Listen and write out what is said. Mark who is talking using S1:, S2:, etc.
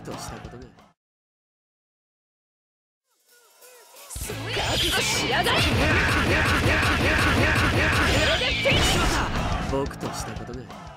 S1: ン
S2: 僕としたことね
S1: 覚悟
S2: 僕としたことね